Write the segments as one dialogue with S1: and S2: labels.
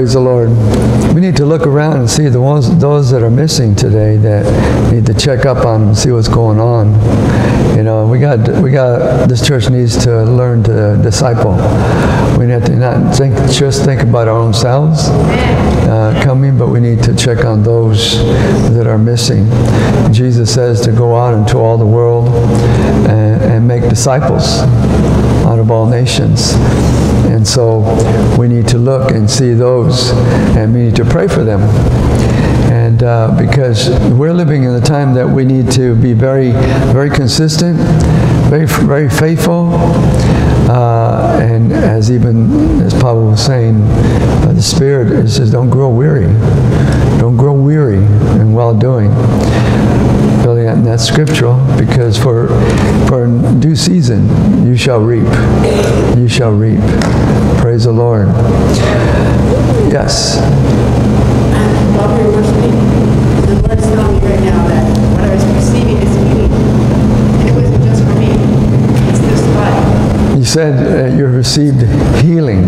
S1: Praise the Lord. We need to look around and see the ones, those that are missing today that need to check up on and see what's going on. You know, we got, we got, this church needs to learn to disciple. We need to not think, just think about our own selves uh, coming, but we need to check on those that are missing. Jesus says to go out into all the world and, and make disciples out of all nations. And so we need to look and see those, and we need to pray for them. And uh, because we're living in a time that we need to be very, very consistent, very, very faithful, uh, and as even as Paul was saying, uh, the Spirit says, "Don't grow weary, don't grow weary in well doing." Building and that's scriptural because for for due season you shall reap, you shall reap. Praise the Lord. Yes.
S2: And while we were worshiping, the Lord telling me right now that what I was receiving is healing. And it wasn't just for me. It's this body.
S1: You said uh, you received healing.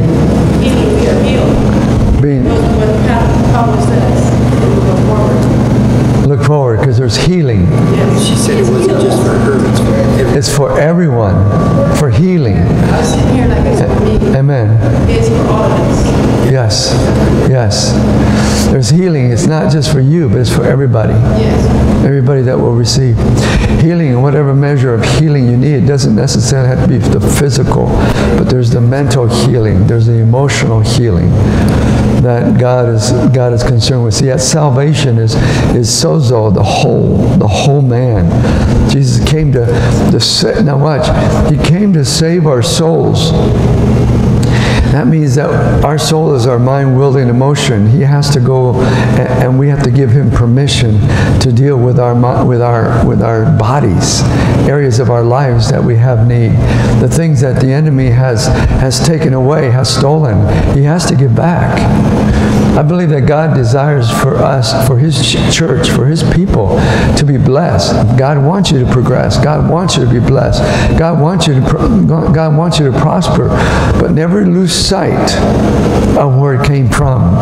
S2: Healing, we are healed.
S1: Being
S2: Those what Pat- Paul says. We will go forward.
S1: look forward because there's healing.
S2: Yes.
S3: She said it wasn't just for her, it's for everyone.
S1: It's for everyone, for healing.
S2: I was sitting here like it's for me.
S1: Amen.
S2: It's for all of us.
S1: Yes, yes. There's healing. It's not just for you, but it's for everybody.
S2: Yes.
S1: Everybody that will receive healing in whatever measure of healing you need. Doesn't necessarily have to be the physical, but there's the mental healing. There's the emotional healing that God is God is concerned with. See, that salvation is is sozo, the whole, the whole man. Jesus came to, to now watch. He came to save our souls. That means that our soul is our mind, will, and emotion. He has to go, and we have to give him permission to deal with our with our with our bodies, areas of our lives that we have need, the things that the enemy has has taken away, has stolen. He has to give back. I believe that God desires for us, for His church, for His people to be blessed. God wants you to progress. God wants you to be blessed. God wants you to, God wants you to prosper, but never lose sight of where it came from.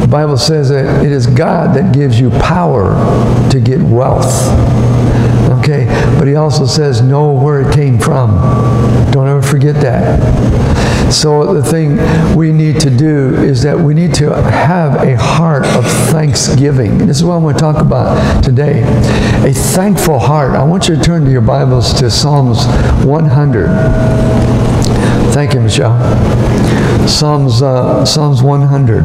S1: The Bible says that it is God that gives you power to get wealth. Okay, but he also says know where it came from. Don't ever forget that. So the thing we need to do is that we need to have a heart of thanksgiving. This is what I'm going to talk about today. A thankful heart. I want you to turn to your Bibles to Psalms 100. Thank you, Michelle. Psalms, uh, Psalms 100.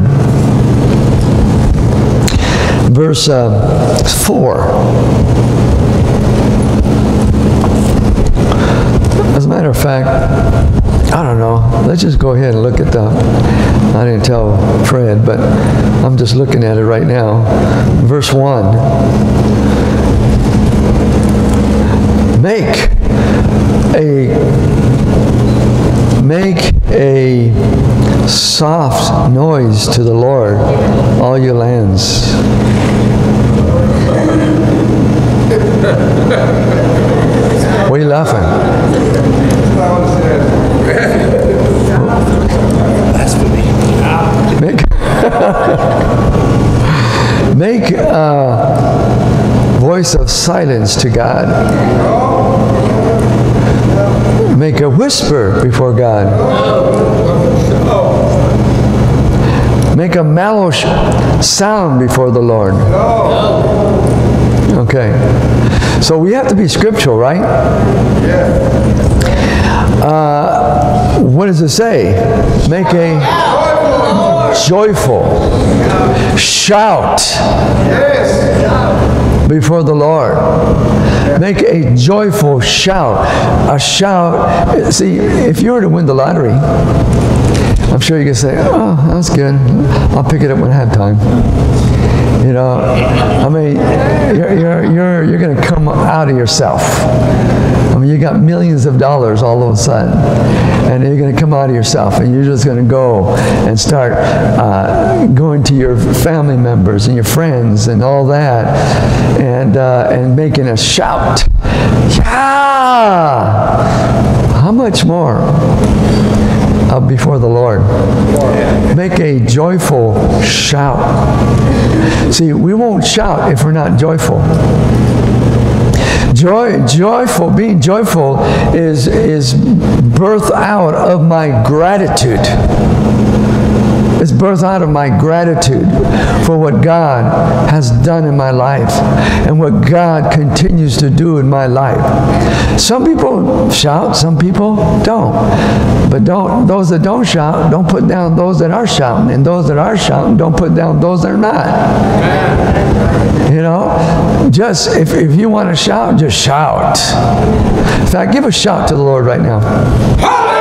S1: Verse uh, 4. As a matter of fact, don't know. Let's just go ahead and look at the. I didn't tell Fred, but I'm just looking at it right now. Verse 1. Make a make a soft noise to the Lord, all your lands. What are you laughing? Make, make a voice of silence to God. Make a whisper before God. Make a mellow sound before the Lord. Okay. So we have to be scriptural, right? Uh, what does it say? Make a joyful. Shout before the Lord. Make a joyful shout. A shout. See, if you were to win the lottery, I'm sure you could say, oh, that's good. I'll pick it up when I have time. You know, I mean, you're, you're, you're, you're going to come out of yourself. I mean, you got millions of dollars all of a sudden, and you're going to come out of yourself, and you're just going to go and start uh, going to your family members and your friends and all that, and uh, and making a shout. Yeah! How much more? uh, before the Lord. Make a joyful shout. See, we won't shout if we're not joyful. Joy, joyful, being joyful is, is birth out of my gratitude. It's birth out of my gratitude for what God has done in my life and what God continues to do in my life. Some people shout, some people don't. But don't those that don't shout, don't put down those that are shouting. And those that are shouting, don't put down those that are not. You know, just if, if you want to shout, just shout. In fact, give a shout to the Lord right now.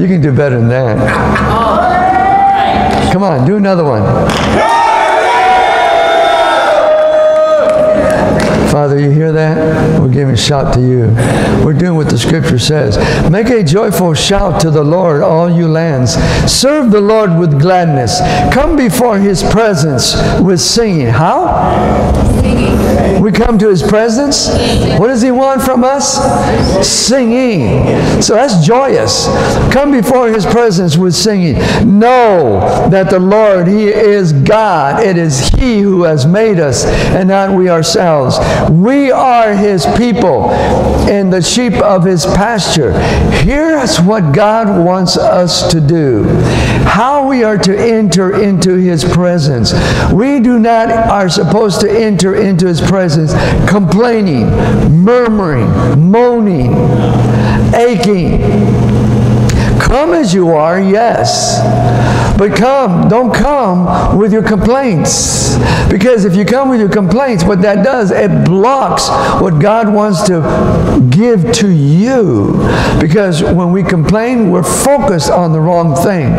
S1: You can do better than that. Oh. Come on, do another one. Father, you hear that? We're giving a shout to you. We're doing what the scripture says. Make a joyful shout to the Lord, all you lands. Serve the Lord with gladness. Come before his presence with singing. How? Singing. We come to his presence. What does he want from us? Singing. So that's joyous. Come before his presence with singing. Know that the Lord, he is God. It is he who has made us and not we ourselves. We are his people and the sheep of his pasture. Here's what God wants us to do. How we are to enter into his presence. We do not are supposed to enter into his presence complaining, murmuring, moaning, aching. Come as you are, yes. But come, don't come with your complaints. Because if you come with your complaints, what that does, it blocks what God wants to give to you. Because when we complain, we're focused on the wrong thing.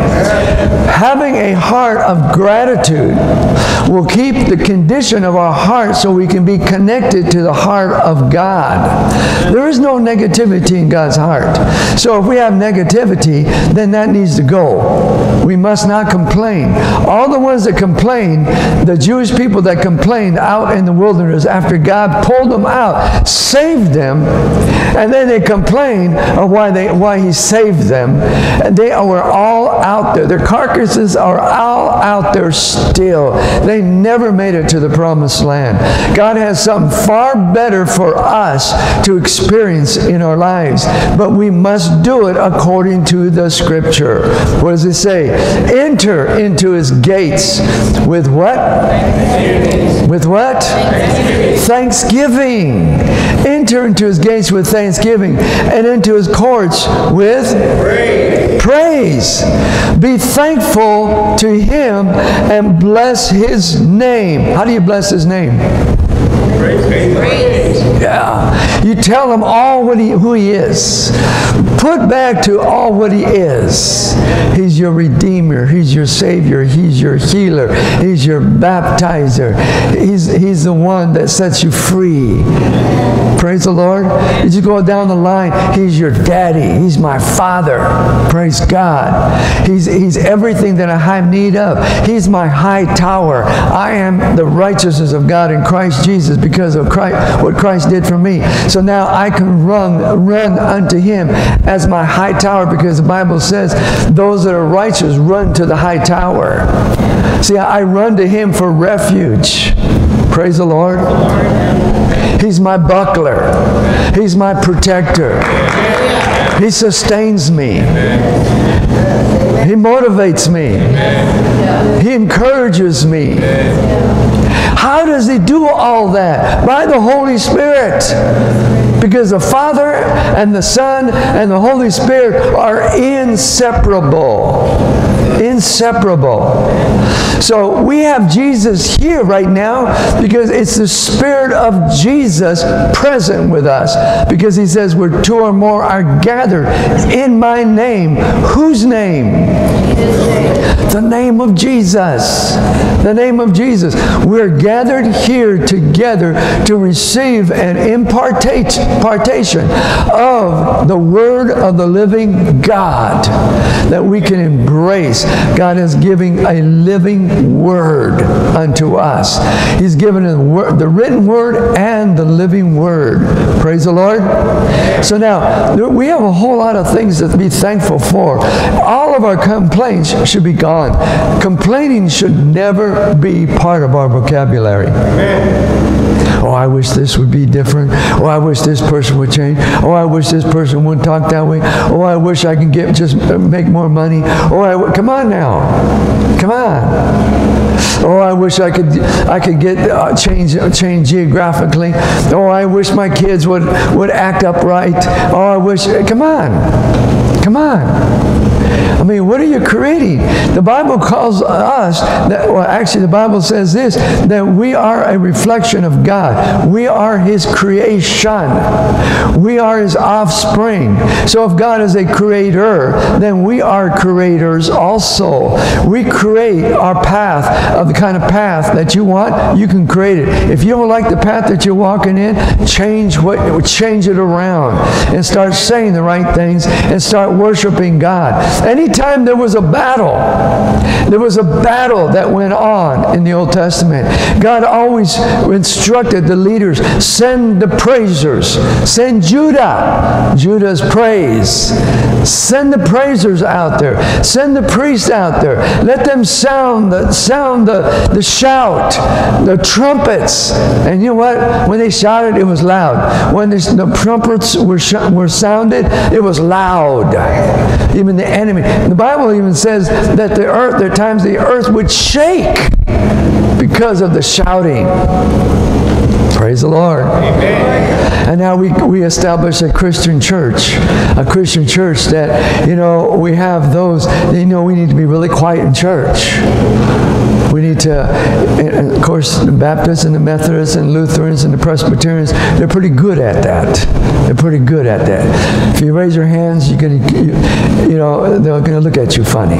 S1: Having a heart of gratitude will keep the condition of our heart so we can be connected to the heart of God. There is no negativity in God's heart. So if we have negativity, then that needs to go. We must not complain. All the ones that complain, the Jewish people that complained out in the wilderness after God pulled them out, saved them, and then they complain of why they why He saved them. And they were all out there. Their carcasses are all out there still. They never made it to the promised land. God has something far better for us to experience in our lives, but we must do it according to the scripture. What does it say? Enter into his gates with what? With what? Thanksgiving. Enter into his gates with thanksgiving and into his courts with praise. Be thankful to him and bless his name. How do you bless his name? Yeah. You tell him all what he, who he is. Put back to all what he is. He's your redeemer. He's your savior. He's your healer. He's your baptizer. He's, he's the one that sets you free. Praise the Lord. As You go down the line. He's your daddy. He's my father. Praise God. He's, he's everything that I have need of. He's my high tower. I am the righteousness of God in Christ Jesus because of Christ, what Christ did for me. So now I can run, run unto him as my high tower because the Bible says those that are righteous run to the high tower. See, I run to him for refuge. Praise the Lord. He's my buckler. He's my protector. He sustains me. He motivates me. He encourages me. How does he do all that? By the Holy Spirit. Because the Father and the Son and the Holy Spirit are inseparable. Inseparable. So we have Jesus here right now because it's the Spirit of Jesus present with us. Because he says, where two or more are gathered in my name. Whose name? The name of Jesus. The name of Jesus. We're gathered here together to receive an impartation of the Word of the living God that we can embrace. God is giving a living word unto us. He's given the, written word and the living word. Praise the Lord. So now, we have a whole lot of things to be thankful for. All of our complaints should be gone. Complaining should never be part of our vocabulary. Oh, I wish this would be different. Oh, I wish this person would change. Oh, I wish this person wouldn't talk that way. Oh, I wish I could get just make more money. Oh, I come now, come on. Oh, I wish I could I could get uh, change change geographically. Oh, I wish my kids would would act upright. Oh, I wish. Come on, come on. I mean, what are you creating? The Bible calls us that, well, actually, the Bible says this that we are a reflection of God. We are His creation. We are His offspring. So, if God is a creator, then we are creators also. We create our path of the kind of path that you want, you can create it. If you don't like the path that you're walking in, change what change it around and start saying the right things and start worshiping God. Anytime there was a battle, there was a battle that went on in the Old Testament. God always instructed the leaders, send the praisers, send Judah, Judah's praise. Send the praisers out there. Send the priests out there. Let them sound the sound the, the shout, the trumpets. And you know what? When they shouted, it was loud. When the, the trumpets were, were sounded, it was loud. Even the enemy. The Bible even says that the earth, there are times the earth would shake because of the shouting. Praise the Lord. Amen. And now we, we establish a Christian church, a Christian church that, you know, we have those, you know, we need to be really quiet in church. We need to, of course, the Baptists and the Methodists and Lutherans and the Presbyterians, they're pretty good at that. They're pretty good at that. If you raise your hands, you're going to, you, know, they're going to look at you funny.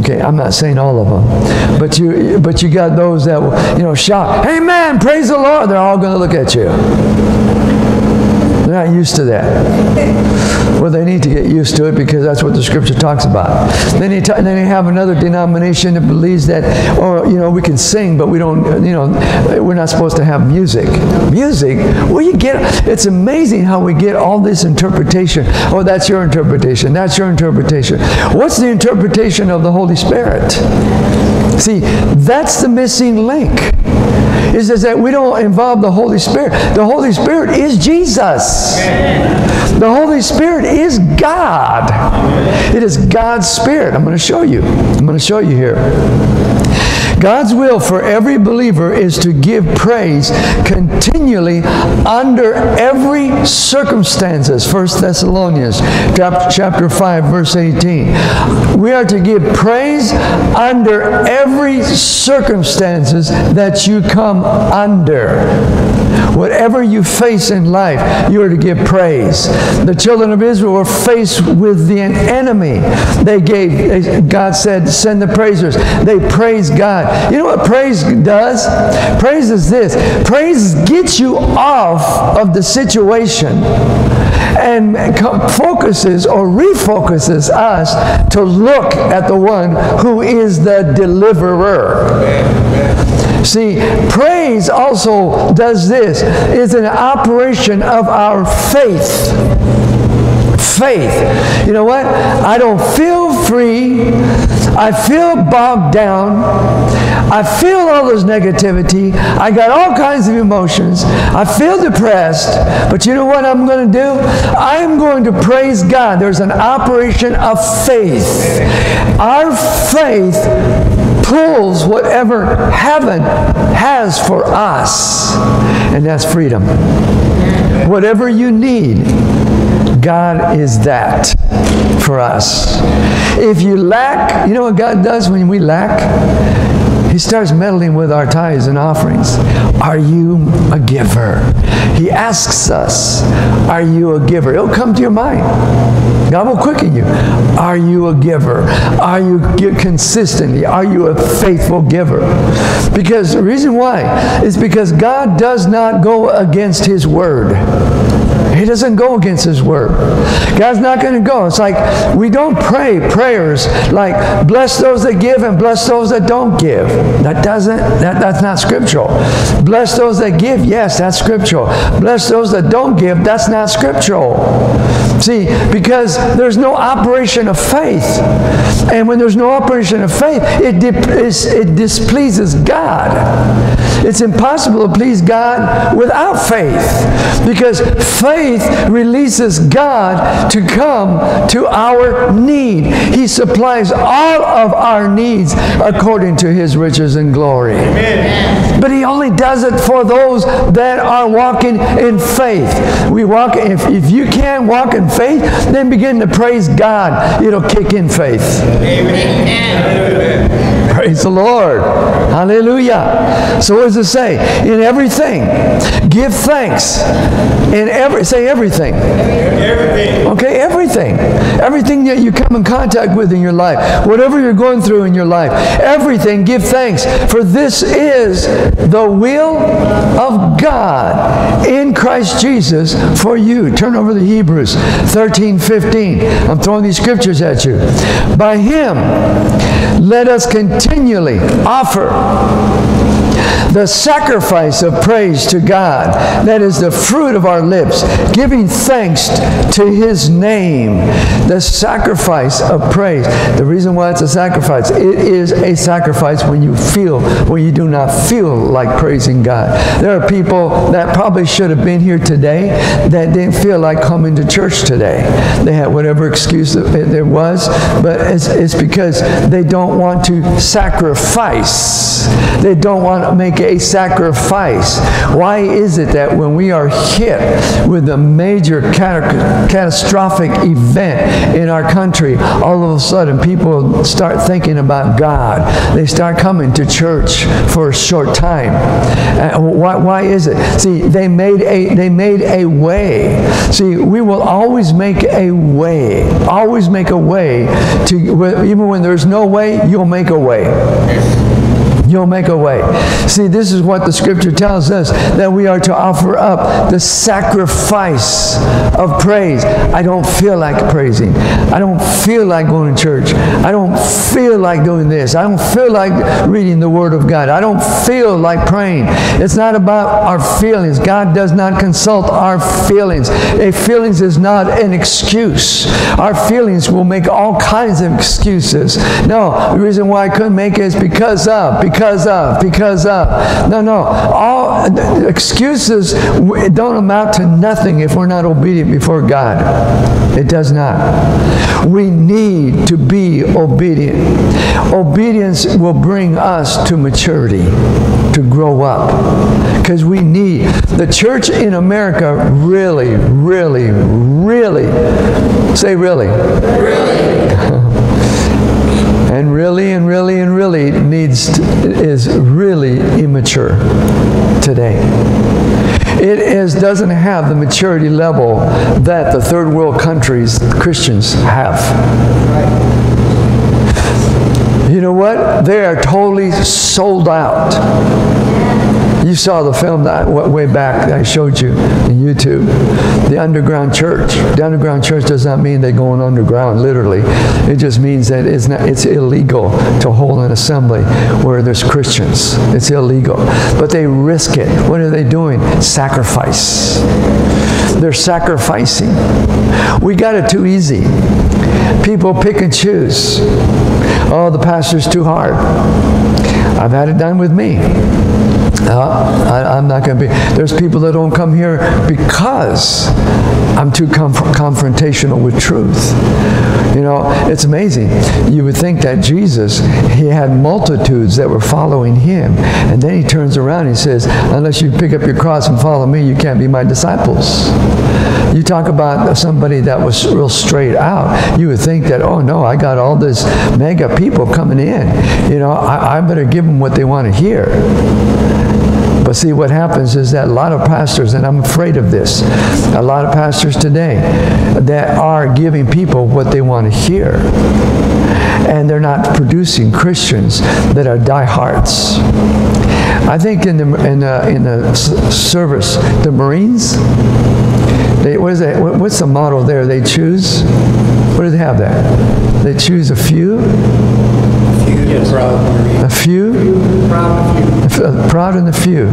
S1: Okay, I'm not saying all of them, but you, but you got those that will, you know, shout, "Amen! Praise the Lord!" They're all going to look at you. They're not used to that. Well, they need to get used to it because that's what the scripture talks about. Then you, then you have another denomination that believes that, or, you know, we can sing, but we don't, you know, we're not supposed to have music. Music? Well, you get, it's amazing how we get all this interpretation. Oh, that's your interpretation. That's your interpretation. What's the interpretation of the Holy Spirit? See, that's the missing link is that we don't involve the Holy Spirit. The Holy Spirit is Jesus. The Holy Spirit is God. It is God's Spirit. I'm going to show you. I'm going to show you here. God's will for every believer is to give praise continually under every circumstances. 1 Thessalonians chapter 5 verse 18. We are to give praise under every circumstances that you come under. Whatever you face in life, you are to give praise. The children of Israel were faced with the enemy. They gave, God said, send the praisers. They praised God. You know what praise does? Praise is this. Praise gets you off of the situation and focuses or refocuses us to look at the one who is the deliverer. See, praise also does this, It's an operation of our faith. Faith. You know what? I don't feel free. I feel bogged down. I feel all this negativity. I got all kinds of emotions. I feel depressed. But you know what I'm going to do? I'm going to praise God. There's an operation of faith. Our faith pulls whatever heaven has for us, and that's freedom. Whatever you need, God is that for us. If you lack, you know what God does when we lack? He starts meddling with our tithes and offerings. Are you a giver? He asks us, Are you a giver? It'll come to your mind. God will quicken you. Are you a giver? Are you consistently? Are you a faithful giver? Because the reason why is because God does not go against His word. He doesn't go against His word. God's not going to go. It's like we don't pray prayers like bless those that give and bless those that don't give. That doesn't, that, that's not scriptural. Bless those that give, yes, that's scriptural. Bless those that don't give, that's not scriptural. See, because there's no operation of faith. And when there's no operation of faith, it, it displeases God. It's impossible to please God without faith because faith releases God to come to our need. He supplies all of our needs according to his riches and glory. Amen. But he only does it for those that are walking in faith. We walk if, if you can't walk in faith, then begin to praise God. It'll kick in faith. Amen. Praise the Lord. Hallelujah. So what does it say? In everything, give thanks. In every say everything. Everything. Okay, everything. Everything that you come in contact with in your life, whatever you're going through in your life, everything give thanks. For this is the will of God in Christ Jesus for you. Turn over to Hebrews 13, 15. I'm throwing these scriptures at you. By him let us continually offer the sacrifice of praise to God. That is the fruit of our lips, giving thanks to His name. The sacrifice of praise. The reason why it's a sacrifice, it is a sacrifice when you feel, when you do not feel like praising God. There are people that probably should have been here today that didn't feel like coming to church today. They had whatever excuse there was, but it's, it's because they don't want to sacrifice. They don't want to make a sacrifice. Why is it that when we are hit with a major catastrophic event in our country, all of a sudden people start thinking about God? They start coming to church for a short time. Uh, why, why is it? See, they made a they made a way. See, we will always make a way. Always make a way to even when there's no way, you'll make a way you'll make a way. See, this is what the scripture tells us that we are to offer up the sacrifice of praise. I don't feel like praising. I don't feel like going to church. I don't feel like doing this. I don't feel like reading the Word of God. I don't feel like praying. It's not about our feelings. God does not consult our feelings. A feelings is not an excuse. Our feelings will make all kinds of excuses. No, the reason why I couldn't make it is because of, because because of, because of. No, no. All excuses don't amount to nothing if we're not obedient before God. It does not. We need to be obedient. Obedience will bring us to maturity, to grow up. Because we need, the church in America really, really, really, say really. Really. Really and really and really needs to, is really immature today. It is, doesn't have the maturity level that the third world countries, Christians, have. You know what? They are totally sold out you saw the film that way back that I showed you in YouTube. The underground church. The underground church does not mean they're going underground, literally. It just means that it's, not, it's illegal to hold an assembly where there's Christians. It's illegal. But they risk it. What are they doing? Sacrifice. They're sacrificing. We got it too easy. People pick and choose. Oh, the pastor's too hard. I've had it done with me. Uh, I, am not going to be. There's people that don't come here because I'm too confrontational with truth. You know, it's amazing. You would think that Jesus, he had multitudes that were following him. And then he turns around and he says, unless you pick up your cross and follow me, you can't be my disciples. You talk about somebody that was real straight out. You would think that, oh no, I got all this mega people coming in. You know, I, I better give them what they want to hear. But see, what happens is that a lot of pastors, and I'm afraid of this, a lot of pastors today that are giving people what they want to hear. And they're not producing Christians that are diehards. I think in the, in the, in the service, the Marines, They, what is that? What's the model there? They choose. What do they have there? They choose a few,
S3: Few,
S1: a few,
S4: Proud of you.
S1: uh, proud and the few.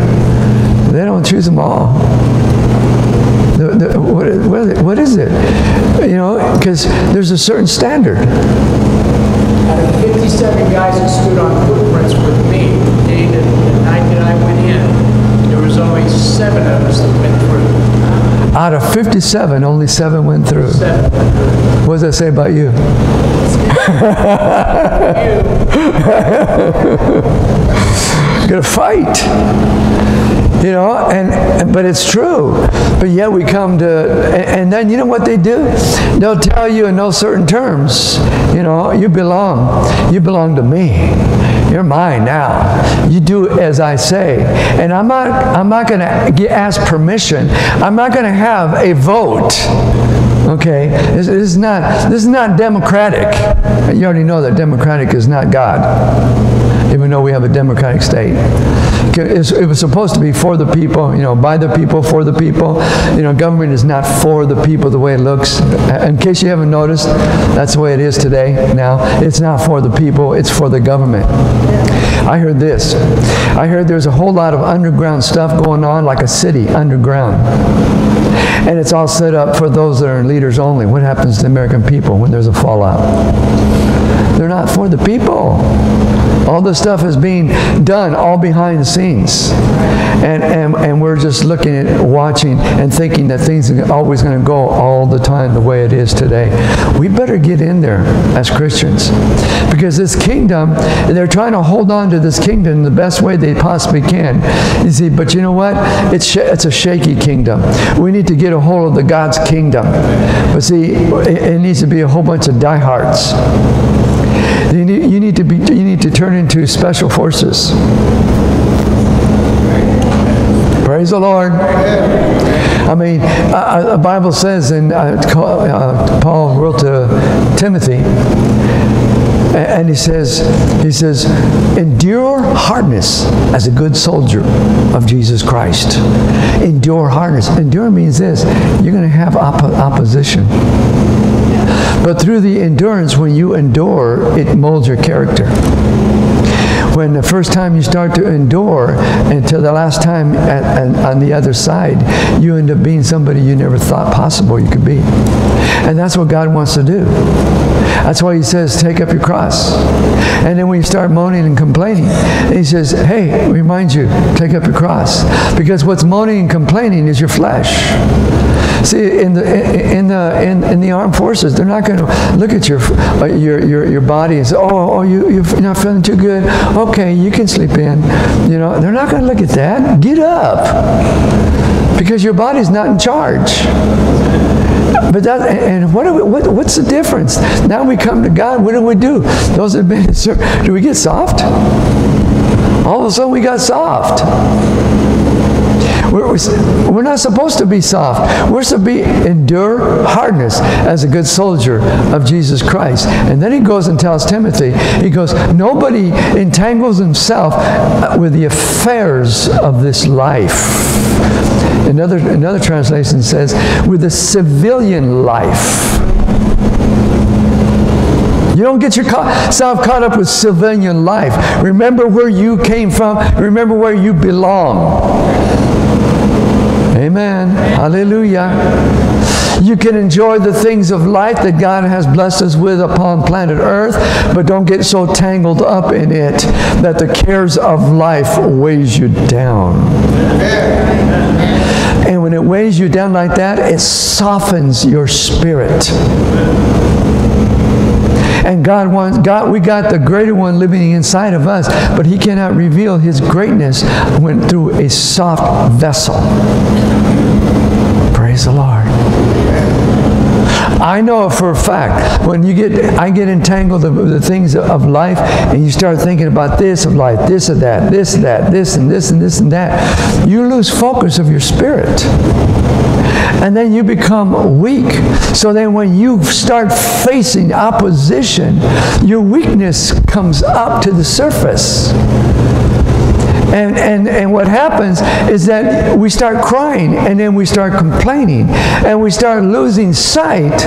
S1: They don't choose them all. The, the, what, what is it- what is it? You know, because there's a certain standard.
S4: Out of 57 guys that stood on footprints with me, the day that, the night that I went in, there was only seven of us that went through.
S1: Out of 57, only seven went through.
S4: Seven.
S1: What does that say about you? Gonna fight. You know, and but it's true. But yet we come to, and, and then you know what they do? They'll tell you in no certain terms. You know, you belong. You belong to me. You're mine now. You do as I say. And I'm not. I'm not going to ask permission. I'm not going to have a vote. Okay, this, this is not this is not democratic. You already know that democratic is not God, even though we have a democratic state. It was supposed to be for the people, you know, by the people, for the people. You know, government is not for the people the way it looks. In case you haven't noticed, that's the way it is today. Now, it's not for the people; it's for the government. I heard this. I heard there's a whole lot of underground stuff going on, like a city underground. And it's all set up for those that are leaders only. What happens to the American people when there's a fallout? They're not for the people. All this stuff is being done all behind the scenes. And, and, and we're just looking at watching and thinking that things are always going to go all the time the way it is today. We better get in there as Christians. Because this kingdom, they're trying to hold on to this kingdom the best way they possibly can. You see, but you know what? It's, it's a shaky kingdom. We need to get a hold of the God's kingdom. But see, it, it needs to be a whole bunch of diehards. You need, you need to be you need to turn into special forces. Praise the Lord. I mean, uh, uh, the Bible says, and uh, uh, Paul wrote to Timothy, and he says, he says, endure hardness as a good soldier of Jesus Christ. Endure hardness. Endure means this: you're going to have oppo- opposition. But through the endurance, when you endure, it molds your character. When the first time you start to endure until the last time at, at, on the other side, you end up being somebody you never thought possible you could be. And that's what God wants to do. That's why he says, take up your cross. And then when you start moaning and complaining, he says, hey, remind you, take up your cross. Because what's moaning and complaining is your flesh. See, in the in the in, in the armed forces, they're not going to look at your uh, your your your body and say, "Oh, oh, you you're not feeling too good. Okay, you can sleep in." You know, they're not going to look at that. Get up, because your body's not in charge. But that, and what, we, what, what's the difference? Now we come to God, what do we do? Those have been do we get soft? All of a sudden we got soft. We're, we're not supposed to be soft. We're supposed to be endure hardness as a good soldier of Jesus Christ. And then he goes and tells Timothy, he goes, nobody entangles himself uh, with the affairs of this life. Another, another translation says, with the civilian life. You don't get yourself caught up with civilian life. Remember where you came from. Remember where you belong. Amen. Hallelujah. You can enjoy the things of life that God has blessed us with upon planet Earth, but don't get so tangled up in it that the cares of life weighs you down. And when it weighs you down like that, it softens your spirit. And God wants, God, we got the greater one living inside of us, but he cannot reveal his greatness when through a soft vessel. Praise the Lord. I know for a fact when you get, I get entangled with the things of life, and you start thinking about this of life, this of that, this of that, this and this and this and that, you lose focus of your spirit. And then you become weak. So then when you start facing opposition, your weakness comes up to the surface. And, and, what happens is that we start crying and then we start complaining and we start losing sight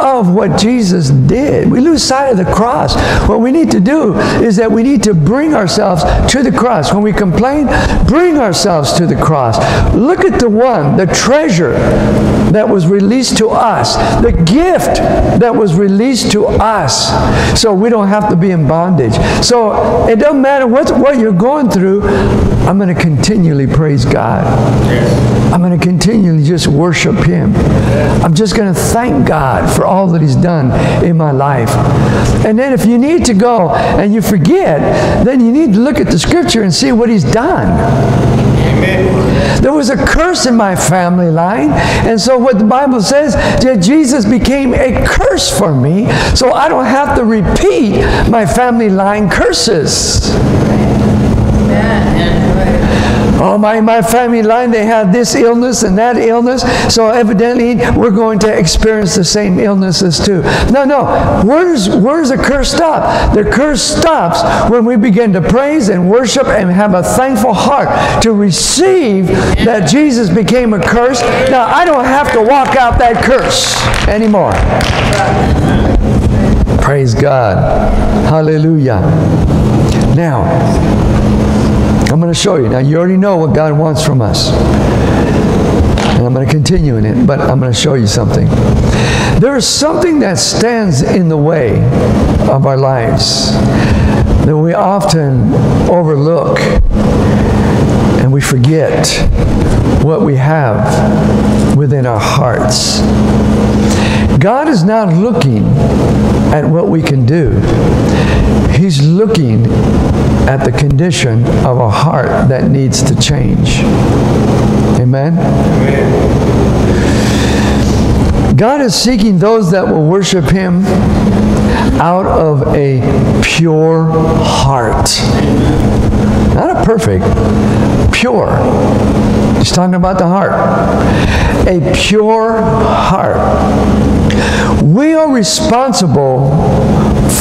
S1: of what Jesus did. We lose sight of the cross. What we need to do is that we need to bring ourselves to the cross. When we complain, bring ourselves to the cross. Look at the one, the treasure that was released to us, the gift that was released to us, so we don't have to be in bondage. So it doesn't matter what, what you're going through, I'm going to continually praise God. I'm going to continually just worship Him. I'm just going to thank God for all that He's done in my life. And then if you need to go and you forget, then you need to look at the scripture and see what He's done. There was a curse in my family line. And so what the Bible says, that Jesus became a curse for me, so I don't have to repeat my family line curses. Oh, my, my family line, they had this illness and that illness, so evidently we're going to experience the same illnesses too. No, no. Where does, where does the curse stop? The curse stops when we begin to praise and worship and have a thankful heart to receive that Jesus became a curse. Now, I don't have to walk out that curse anymore. Praise God. Hallelujah. Now, I'm going to show you. Now, you already know what God wants from us. And I'm going to continue in it, but I'm going to show you something. There is something that stands in the way of our lives that we often overlook and we forget what we have within our hearts. God is not looking at what we can do. He's looking at the condition of a heart that needs to change. Amen? God is seeking those that will worship Him out of a pure heart. Not a perfect, pure. He's talking about the heart. A pure heart. We are responsible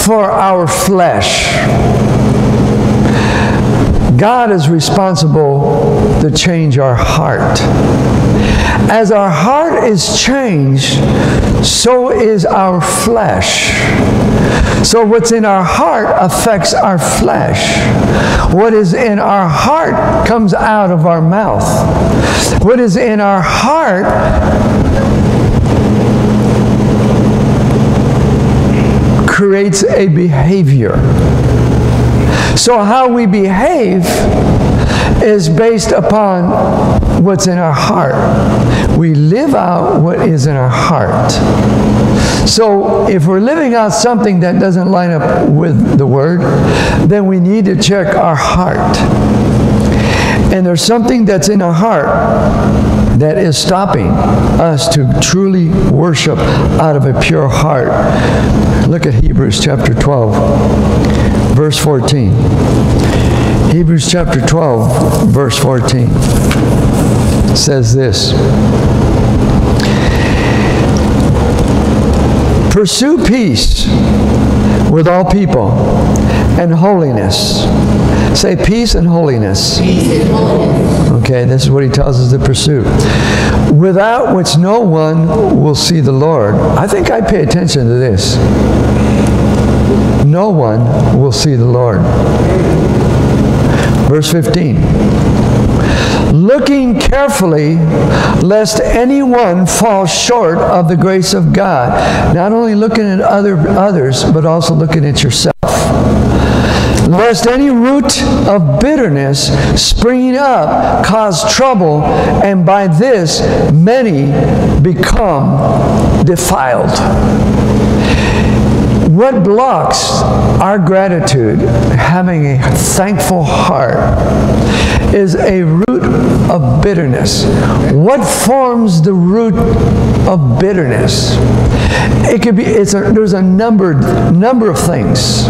S1: for our flesh. God is responsible to change our heart. As our heart is changed, so is our flesh. So what's in our heart affects our flesh. What is in our heart comes out of our mouth. What is in our heart creates a behavior. So how we behave is based upon what's in our heart. We live out what is in our heart. So if we're living out something that doesn't line up with the Word, then we need to check our heart. And there's something that's in our heart that is stopping us to truly worship out of a pure heart. Look at Hebrews chapter 12, verse 14. Hebrews chapter 12, verse 14 says this. Pursue peace with all people and holiness. Say peace and holiness.
S5: Peace and holiness.
S1: Okay, this is what he tells us to pursue. Without which no one will see the Lord. I think I pay attention to this. No one will see the Lord. Verse 15 looking carefully lest anyone fall short of the grace of God. Not only looking at other others, but also looking at yourself. Lest any root of bitterness springing up cause trouble, and by this many become defiled. What blocks our gratitude, having a thankful heart, is a root of bitterness. What forms the root of bitterness? It could be, it's a, there's a number, number of things.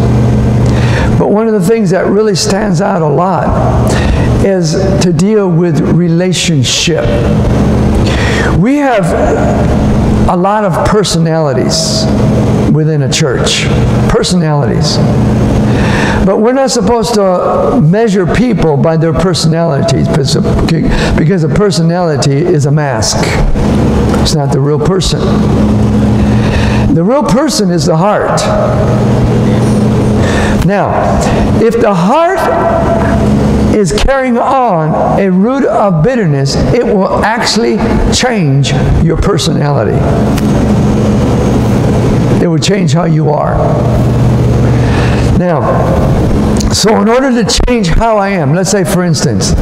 S1: But one of the things that really stands out a lot is to deal with relationship. We have a lot of personalities within a church. Personalities. But we're not supposed to measure people by their personalities because a, personality is a mask. It's not the real person. The real person is the heart. Now, if the heart is carrying on a root of bitterness, it will actually change your personality. It will change how you are. Now, so in order to change how I am, let's say for instance,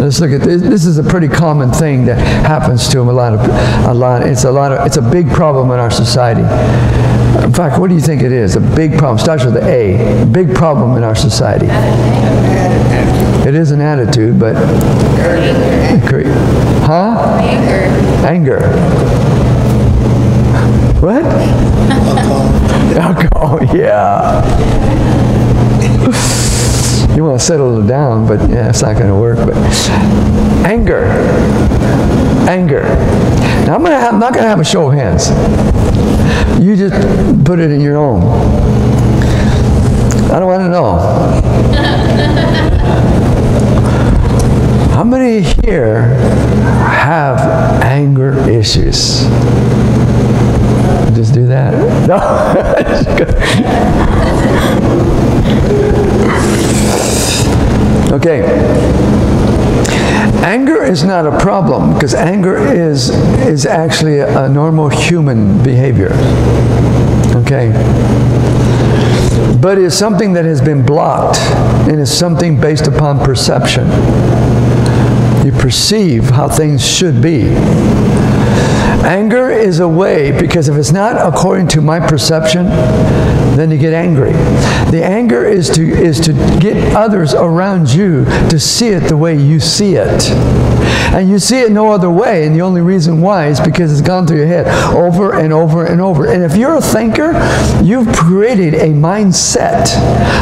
S1: let's look at this. This is a pretty common thing that happens to a lot of a lot. It's a lot of it's a big problem in our society. In fact, what do you think it is? A big problem starts with the A. Big problem in our society. It is an attitude, but Anger. huh? Anger. Anger. What? Alcohol, Alcohol, yeah. You want to settle it down, but yeah, it's not going to work. But anger, anger. Now I'm gonna have, not going to have a show of hands. You just put it in your own. I don't want to know. How many here have anger issues? Just do that. No. okay. Anger is not a problem because anger is is actually a, a normal human behavior. Okay. But it's something that has been blocked and is something based upon perception. You perceive how things should be. Anger is a way, because if it's not according to my perception, then you get angry. The anger is to, is to get others around you to see it the way you see it. And you see it no other way, and the only reason why is because it's gone through your head over and over and over. And if you're a thinker, you've created a mindset,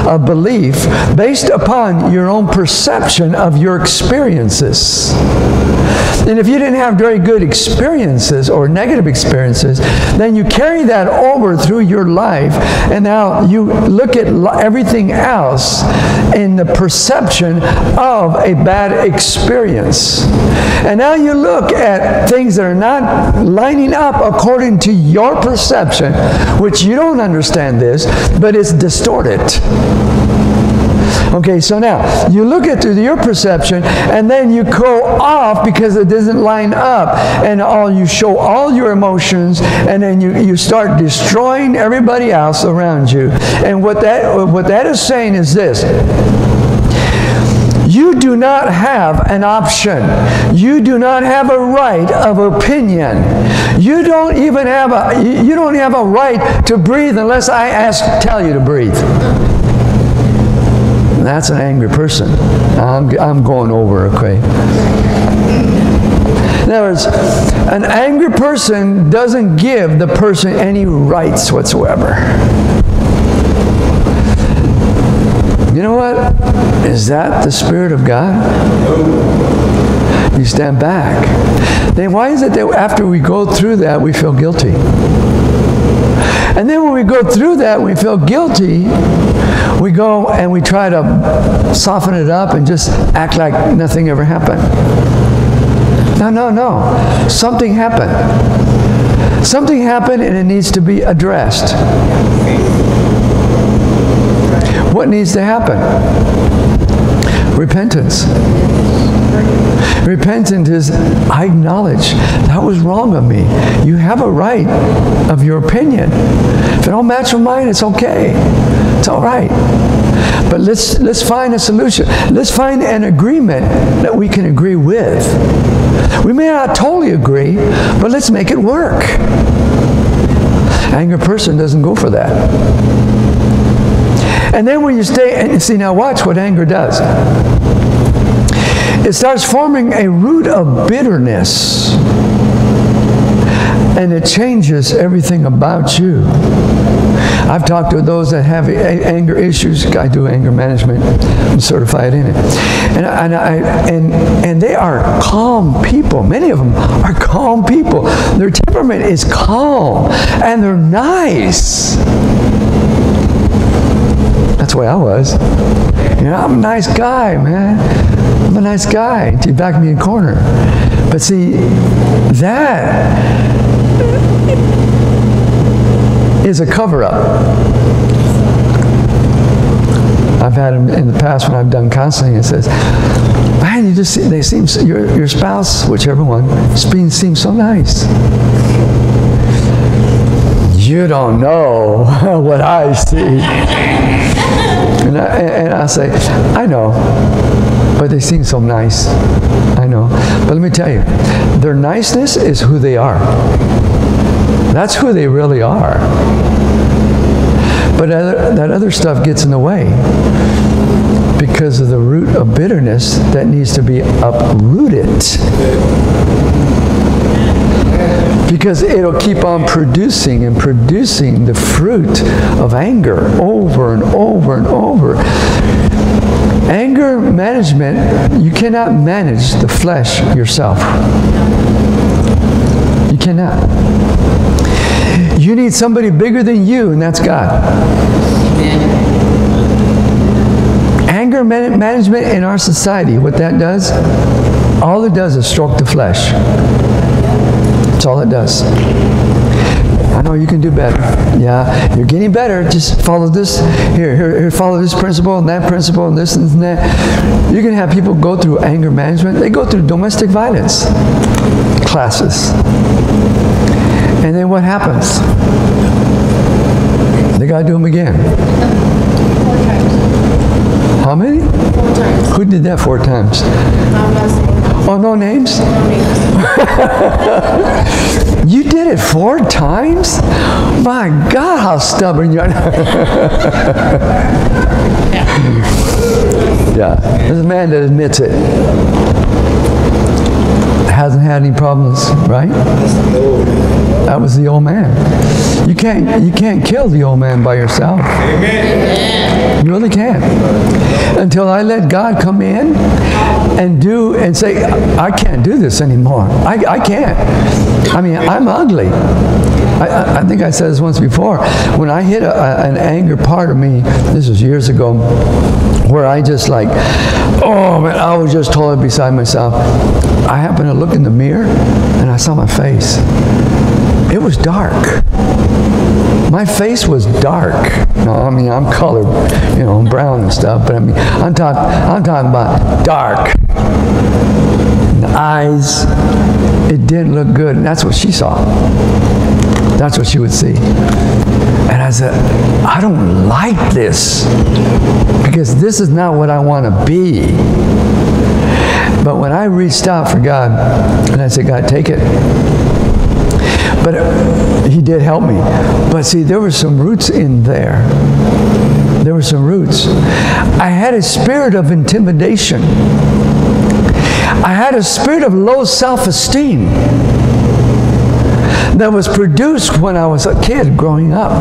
S1: of belief, based upon your own perception of your experiences. And if you didn't have very good experiences or negative experiences, then you carry that over through your life, and now you look at everything else in the perception of a bad experience. And now you look at things that are not lining up according to your perception, which you don't understand this, but it's distorted. Okay, so now you look at through your perception and then you go off because it doesn't line up and all you show all your emotions and then you, you start destroying everybody else around you. And what that what that is saying is this you do not have an option. You do not have a right of opinion. You don't even have a you don't have a right to breathe unless I ask tell you to breathe. That's an angry person. I'm, I'm going over, okay? In other words, an angry person doesn't give the person any rights whatsoever. You know what? Is that the Spirit of God? You stand back. Then why is it that after we go through that, we feel guilty? And then when we go through that, we feel guilty, we go and we try to soften it up and just act like nothing ever happened. No, no, no. Something happened. Something happened and it needs to be addressed. What needs to happen? Repentance. Repentance is, I acknowledge that was wrong of me. You have a right of your opinion. If it don't match with mine, it's okay. It's all right. But let's, let's find a solution. Let's find an agreement that we can agree with. We may not totally agree, but let's make it work. Angry person doesn't go for that. And then when you stay, and see now watch what anger does. It starts forming a root of bitterness. and it changes everything about you. I've talked to those that have anger issues. I do anger management. I'm certified in it, and and, I, and and they are calm people. Many of them are calm people. Their temperament is calm, and they're nice. That's the way I was. You know, I'm a nice guy, man. I'm a nice guy you back me in corner. But see, that is a cover-up. I've had them in the past when I've done counseling. It says, "Man, you just, they seem your your spouse, whichever one, seems seems so nice." You don't know what I see. And I, and I say, I know, but they seem so nice. I know. But let me tell you, their niceness is who they are. That's who they really are. But other, that other stuff gets in the way because of the root of bitterness that needs to be uprooted. Because it'll keep on producing and producing the fruit of anger over and over and over. Anger management, you cannot manage the flesh yourself. You cannot. You need somebody bigger than you, and that's God. Anger man- management in our society, what that does, all it does is stroke the flesh. That's all it does. I know you can do better. Yeah, you're getting better. Just follow this. Here, here, here, follow this principle and that principle and this and that. You can have people go through anger management. They go through domestic violence classes. And then what happens? They got to do them again. How many?
S2: Four times.
S1: Who did that four times? Oh, no names?
S2: no names.
S1: You did it four times? My God, how stubborn you are. yeah, there's a man that admits it. Hasn't had any problems, right? That was the old man. You can't, you can't kill the old man by yourself. You really can't. Until I let God come in and do and say, I can't do this anymore. I, I can't. I mean, I'm ugly. I, I- think I said this once before. When I hit a, a- an anger part of me, this was years ago, where I just like, oh man, I was just totally beside myself. I happened to look in the mirror and I saw my face. It was dark. My face was dark. No, I mean I'm colored, you know, brown and stuff, but I mean I'm talking I'm talking about dark. The eyes, it didn't look good, and that's what she saw. That's what she would see. And I said, I don't like this because this is not what I want to be. But when I reached out for God and I said, God, take it. But he did help me. But see, there were some roots in there. There were some roots. I had a spirit of intimidation. I had a spirit of low self-esteem that was produced when I was a kid growing up.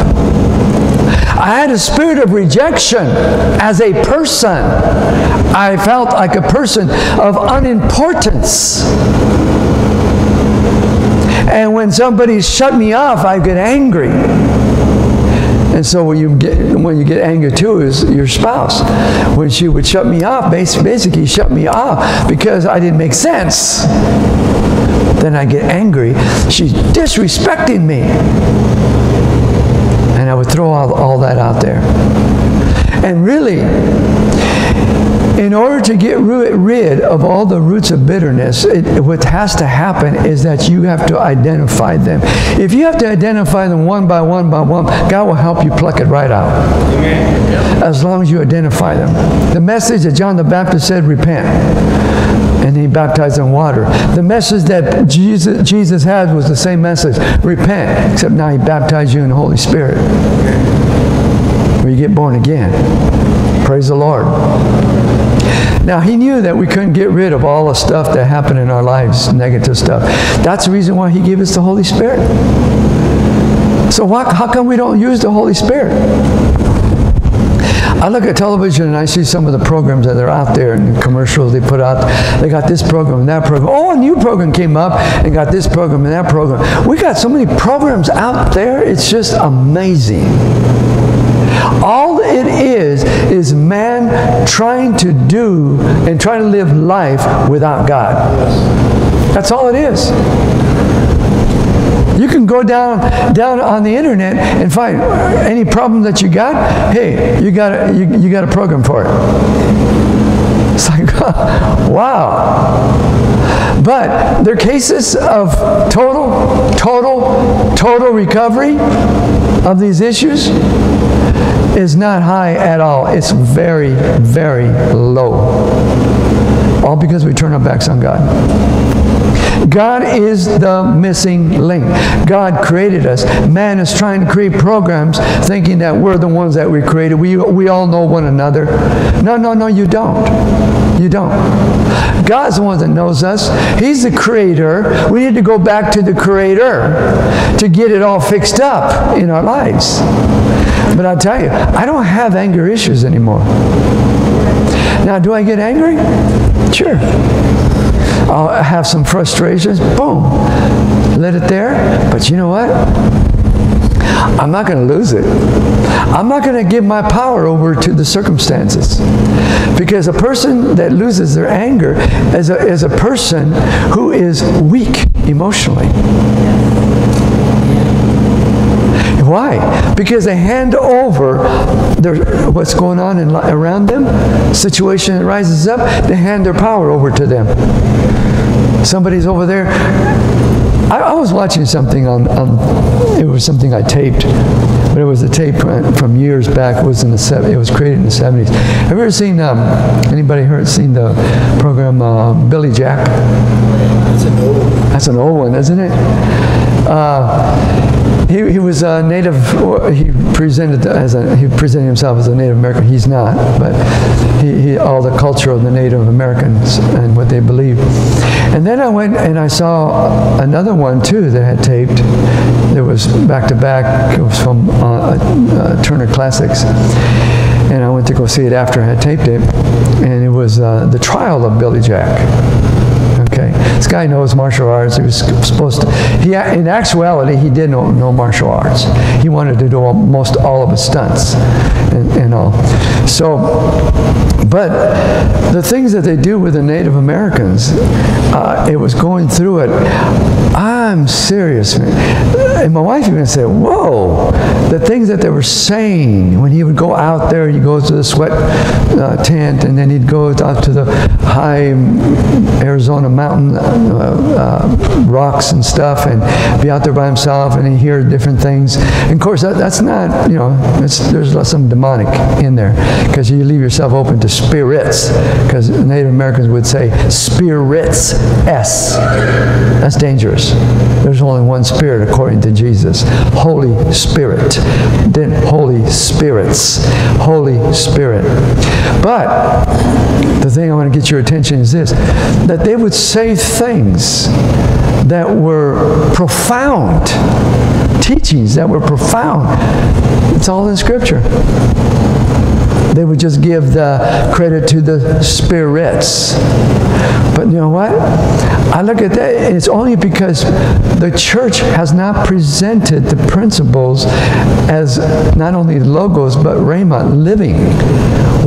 S1: I had a spirit of rejection as a person. I felt like a person of unimportance. And when somebody shut me off, I get angry. And so when you get when you get angry too is your spouse. When she would shut me off, basically shut me off because I didn't make sense. Then I get angry. She's disrespecting me. And I would throw all, all that out there. And really, in order to get rid of all the roots of bitterness, it, what has to happen is that you have to identify them. If you have to identify them one by one by one, God will help you pluck it right out. Amen. As long as you identify them. The message that John the Baptist said, repent. And he baptized in water. The message that Jesus, Jesus had was the same message, repent, except now he baptized you in the Holy Spirit. Where you get born again. Praise the Lord. Now, he knew that we couldn't get rid of all the stuff that happened in our lives, negative stuff. That's the reason why he gave us the Holy Spirit. So why, how come we don't use the Holy Spirit? I look at television and I see some of the programs that are out there and the commercials they put out. They got this program and that program. Oh, a new program came up and got this program and that program. We got so many programs out there. It's just amazing. All it is is man trying to do and trying to live life without God. That's all it is. You can go down down on the internet and find any problem that you got. Hey, you got a, you, you got a program for it. It's like, wow. But there are cases of total, total, total recovery of these issues is not high at all. It's very, very low. All because we turn our backs on God. God is the missing link. God created us. Man is trying to create programs thinking that we're the ones that we created. We, we all know one another. No, no, no, you don't. You don't. God's the one that knows us. He's the creator. We need to go back to the creator to get it all fixed up in our lives. But I'll tell you, I don't have anger issues anymore. Now, do I get angry? Sure. I'll have some frustrations. Boom. Let it there. But you know what? I'm not going to lose it. I'm not going to give my power over to the circumstances. Because a person that loses their anger is a, is a person who is weak emotionally. Why? Because they hand over their, what's going on in, around them, situation that rises up, they hand their power over to them. Somebody's over there. I, I was watching something on, on, it was something I taped, but it was a tape from years back. It was in the it was created in the 70s. Have you ever seen, um, anybody heard, seen the program uh, Billy Jack?
S3: That's an old one.
S1: That's an old one, isn't it? Uh, he, he was a native, he presented as a, he presented himself as a Native American. He's not, but he, he, all the culture of the Native Americans and what they believe. And then I went and I saw another one too that had taped. It was back to back. It was from uh, uh, Turner Classics. And I went to go see it after I had taped it. And it was uh, the trial of Billy Jack. Okay, this guy knows martial arts. He was supposed to. He, in actuality, he did know, know martial arts. He wanted to do most all of his stunts and, and all. So, but the things that they do with the Native Americans, uh, it was going through it. I'm serious, man. And my wife even said, "Whoa!" The things that they were saying when he would go out there, he goes to the sweat uh, tent, and then he'd go out to the high Arizona mountain uh, uh, rocks and stuff, and be out there by himself, and he hear different things. And of course, that, that's not, you know, there's some demonic in there because you leave yourself open to spirits, because Native Americans would say spirits, S. That's dangerous. There's only one Spirit according to Jesus. Holy Spirit. Then Holy Spirits. Holy Spirit. But the thing I want to get your attention is this that they would say things that were profound, teachings that were profound. It's all in Scripture. They would just give the credit to the spirits. You know what? I look at that, and it's only because the church has not presented the principles as not only logos, but rhema, living.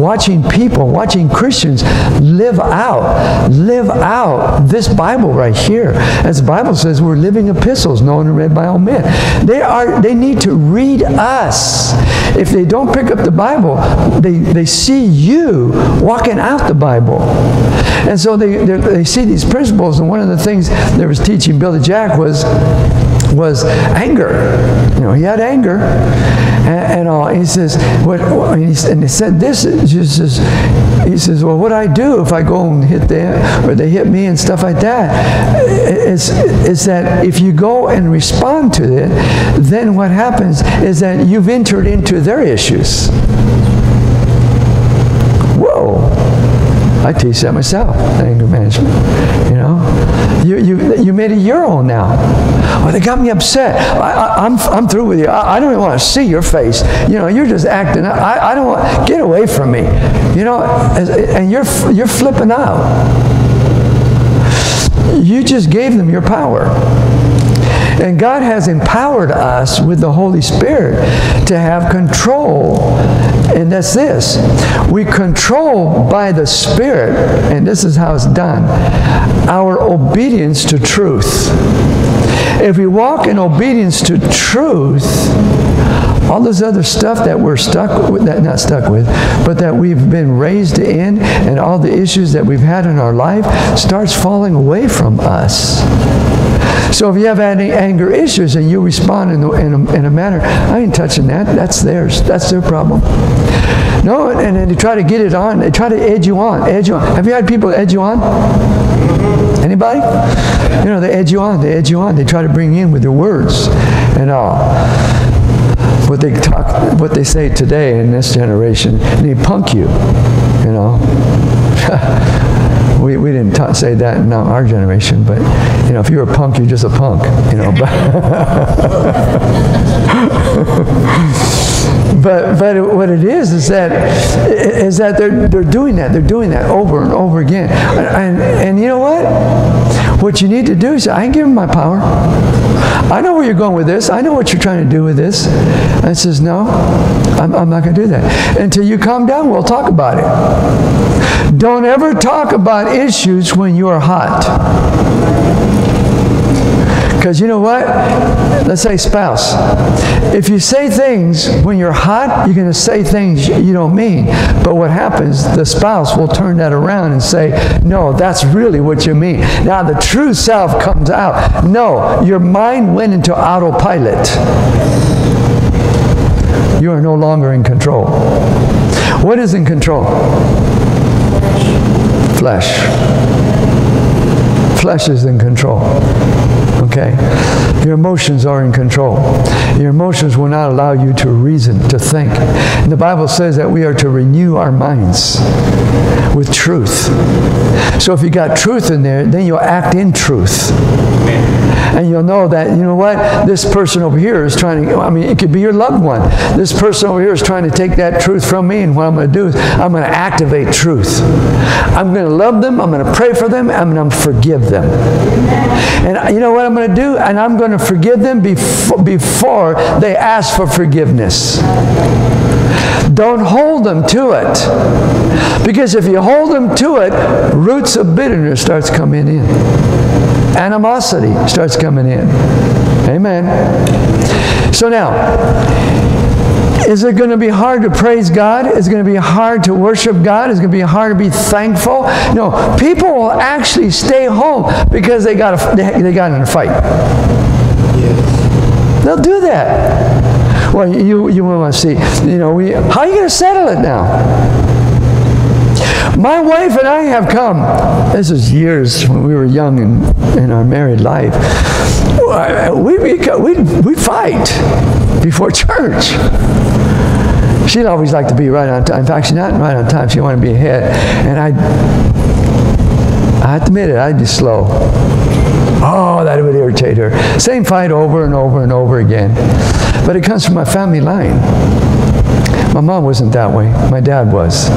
S1: Watching people, watching Christians live out, live out this Bible right here. As the Bible says, we're living epistles, known and read by all men. They are they need to read us. If they don't pick up the Bible, they, they see you walking out the Bible. And so they, they see these principles, and one of the things they was teaching Billy Jack was was anger. You know, he had anger, and, and all. He says, "What?" And he, said this. Says, he says, "Well, what I do if I go and hit them, or they hit me and stuff like that?" Is is that if you go and respond to it, then what happens is that you've entered into their issues. Whoa. I teach that myself, anger management. You know, you, you, you made your own now. Well, they got me upset. I, am I'm, I'm through with you. I, I don't even want to see your face. You know, you're just acting. I, I don't want, get away from me. You know, and you're, you're flipping out. You just gave them your power. And God has empowered us with the Holy Spirit to have control. And that's this. We control by the Spirit, and this is how it's done, our obedience to truth. If we walk in obedience to truth, all this other stuff that we're stuck with, that not stuck with, but that we've been raised in, and all the issues that we've had in our life starts falling away from us. So if you have any anger issues and you respond in, in, a, in a manner, I ain't touching that. That's theirs. That's their problem. No, and then they try to get it on. They try to edge you on. Edge you on. Have you had people edge you on? Anybody? You know, they edge you on. They edge you on. They try to bring you in with their words and all. What they talk, what they say today in this generation, they punk you. You know. we, we didn't say that in our generation, but you know, if you're a punk, you're just a punk, you know. but but what it is is that is that they're they're doing that. They're doing that over and over again. And and you know what? What you need to do is I give them my power. I know where you're going with this. I know what you're trying to do with this. And he says, no, I'm, I'm not going to do that. Until you calm down, we'll talk about it. Don't ever talk about issues when you're hot. Because you know what? Let's say spouse. If you say things when you're hot, you're going to say things you don't mean. But what happens, the spouse will turn that around and say, no, that's really what you mean. Now the true self comes out. No, your mind went into autopilot. You are no longer in control. What is in control? Flesh. Flesh is in control. Okay? Your emotions are in control. Your emotions will not allow you to reason, to think. And the Bible says that we are to renew our minds with truth. So if you got truth in there, then you'll act in truth. And you'll know that, you know what, this person over here is trying to, I mean, it could be your loved one. This person over here is trying to take that truth from me, and what I'm going to do is I'm going to activate truth. I'm going to love them, I'm going to pray for them, I'm going to forgive them. And you know what I'm going to do? And I'm going to forgive them before, before they ask for forgiveness. Don't hold them to it. Because if you hold them to it, roots of bitterness starts coming in. Animosity starts coming in. Amen. So now, is it going to be hard to praise God? Is it going to be hard to worship God? Is it going to be hard to be thankful? No, people will actually stay home because they got, a, they, they got in a fight. Yes. They'll do that. Well, you, you want to see, you know, we, how are you going to settle it now? My wife and I have come, this is years when we were young in, in our married life, we, we, we, fight before church. She'd always like to be right on time. In fact, she's not right on time. She wanted to be ahead. And I, I admit it, I'd be slow. Oh, that would irritate her. Same fight over and over and over again. But it comes from my family line. My mom wasn't that way. My dad was.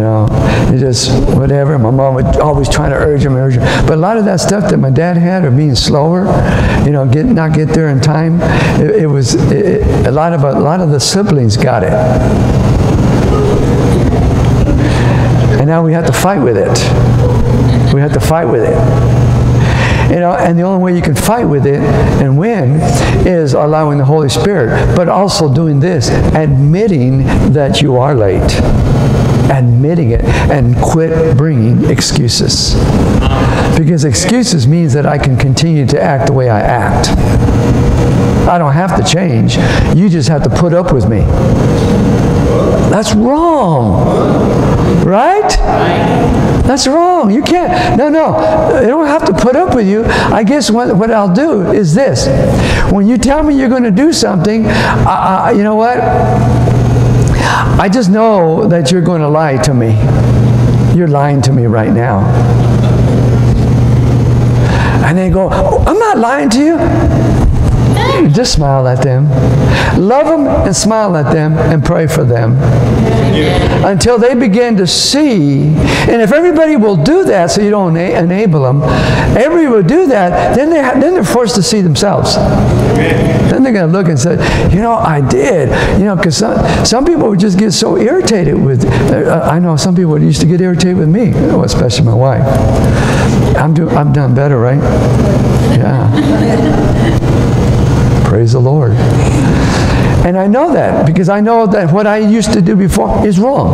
S1: You know, it just whatever. My mom would always trying to urge him, urge him. But a lot of that stuff that my dad had of being slower, you know, get not get there in time, it, it was it, a lot of a lot of the siblings got it. And now we have to fight with it. We have to fight with it. You know, and the only way you can fight with it and win is allowing the Holy Spirit, but also doing this, admitting that you are late admitting it and quit bringing excuses. Because excuses means that I can continue to act the way I act. I don't have to change. You just have to put up with me. That's wrong. Right? That's wrong. You can't. No, no. They don't have to put up with you. I guess what, what I'll do is this. When you tell me you're going to do something, I, I, you know what? I just know that you're going to lie to me. You're lying to me right now. And they go, oh, I'm not lying to you. Just smile at them. Love them and smile at them and pray for them. Until they begin to see. And if everybody will do that so you don't enable them, everybody will do that, then, they then they're forced to see themselves. Then they're going to look and say, you know, I did. You know, because some, some people would just get so irritated with, uh, I know some people used to get irritated with me, oh, especially my wife. I'm, do, I'm done better, right? Yeah. Praise the Lord. And I know that because I know that what I used to do before is wrong.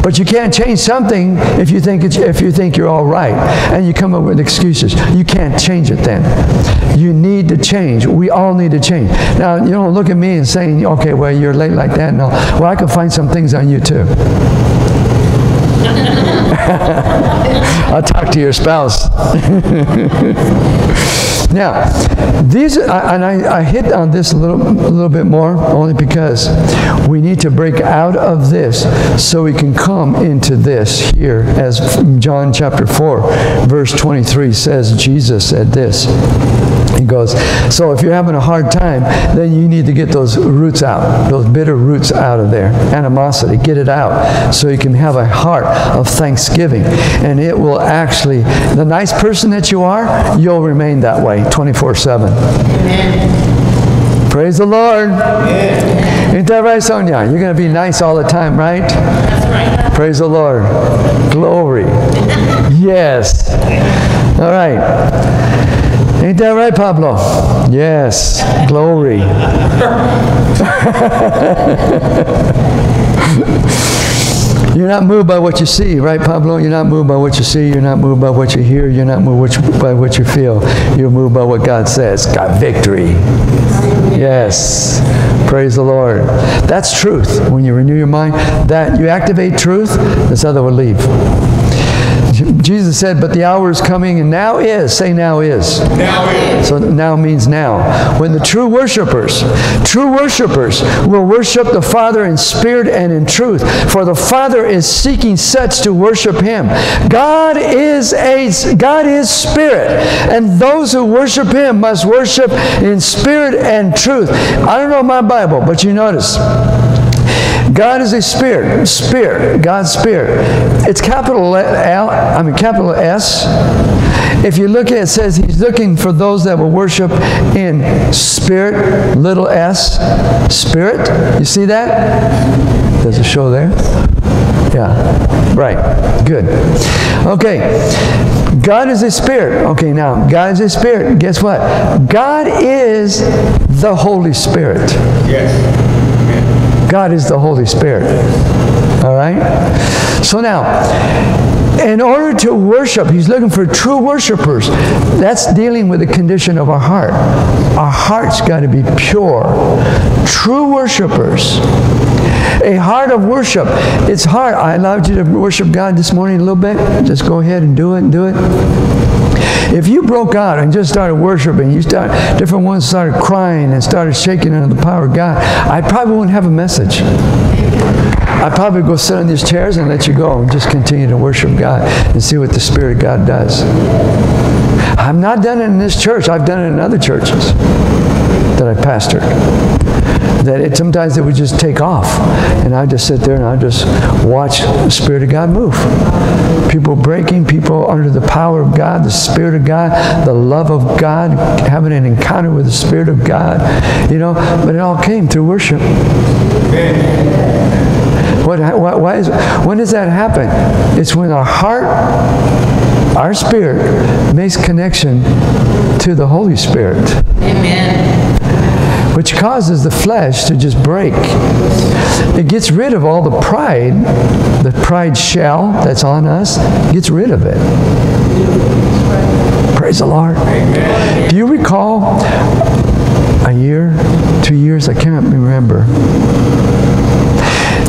S1: But you can't change something if you think it's, if you think you're all right and you come up with excuses. You can't change it then. You need to change. We all need to change. Now, you don't look at me and saying, okay, well, you're late like that. No. Well, I can find some things on you too. I'll talk to your spouse. now, these, and I, I hit on this a little, a little bit more only because we need to break out of this so we can come into this here, as John chapter 4, verse 23 says, Jesus said this. Goes, so if you're having a hard time, then you need to get those roots out, those bitter roots out of there. Animosity, get it out so you can have a heart of thanksgiving. And it will actually, the nice person that you are, you'll remain that way 24 7. Praise the Lord. Ain't that right, Sonia? You're going to be nice all the time, right? That's right. Praise the Lord. Glory. Yes. All right. Ain't that right, Pablo? Yes. Glory. You're not moved by what you see, right, Pablo? You're not moved by what you see. You're not moved by what you hear. You're not moved by what you feel. You're moved by what God says. Got victory. Yes. Praise the Lord. That's truth. When you renew your mind, that you activate truth, this other will leave. Jesus said, but the hour is coming and now is. Say now is.
S3: Now is.
S1: So now means now. When the true worshipers, true worshipers will worship the Father in spirit and in truth. For the Father is seeking such to worship him. God is a God is spirit, and those who worship him must worship in spirit and truth. I don't know my Bible, but you notice God is a spirit, spirit, God's spirit. It's capital L, I mean capital S. If you look at it, it says he's looking for those that will worship in spirit, little s, spirit. You see that? Does it show there? Yeah, right, good. Okay, God is a spirit. Okay, now, God is a spirit. Guess what? God is the Holy Spirit.
S3: Yes.
S1: God is the Holy Spirit. All right? So now, in order to worship, he's looking for true worshipers. That's dealing with the condition of our heart. Our heart's got to be pure. True worshipers. A heart of worship. It's hard. I allowed you to worship God this morning a little bit. Just go ahead and do it and do it. If you broke out and just started worshiping, you start different ones started crying and started shaking under the power of God, I probably wouldn't have a message. I'd probably go sit on these chairs and let you go and just continue to worship God and see what the Spirit of God does. I've not done it in this church. I've done it in other churches that I've pastored. That it, sometimes it would just take off. And I'd just sit there and I'd just watch the Spirit of God move. People breaking, people under the power of God, the Spirit of God, the love of God, having an encounter with the Spirit of God. You know, but it all came through worship. What, why, why is, when does that happen? It's when our heart, our spirit, makes connection to the Holy Spirit. Which causes the flesh to just break. It gets rid of all the pride, the pride shell that's on us, gets rid of it. Praise the Lord. Do you recall a year, two years, I can't remember,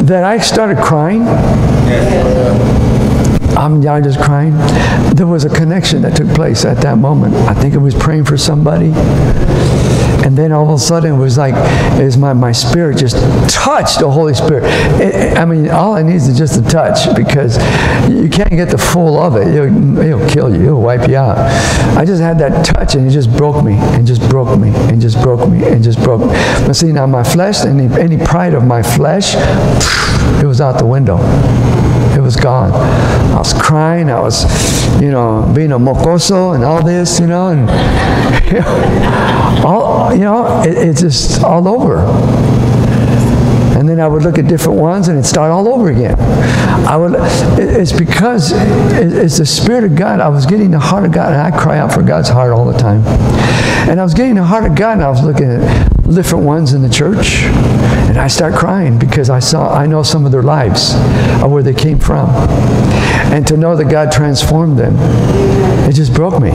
S1: that I started crying? I'm, I'm just crying. There was a connection that took place at that moment. I think it was praying for somebody. And then all of a sudden it was like, it was my, my spirit just touched the Holy Spirit. It- I mean, all it needs is just a touch because you can't get the full of it. It'll, it'll kill you. It'll wipe you out. I just had that touch and it just broke me and just broke me and just broke me and just broke me. But see, now my flesh, any, any pride of my flesh, it was out the window. It was gone. I was crying. I was, you know, being a mocoso and all this, you know, and all, you know, it, it's just all over. And then I would look at different ones and it'd start all over again. I would, it- it's because it- it's the Spirit of God. I was getting the heart of God and I cry out for God's heart all the time. And I was getting the heart of God and I was looking at different ones in the church and I start crying because I saw, I know some of their lives of where they came from. And to know that God transformed them, it just broke me.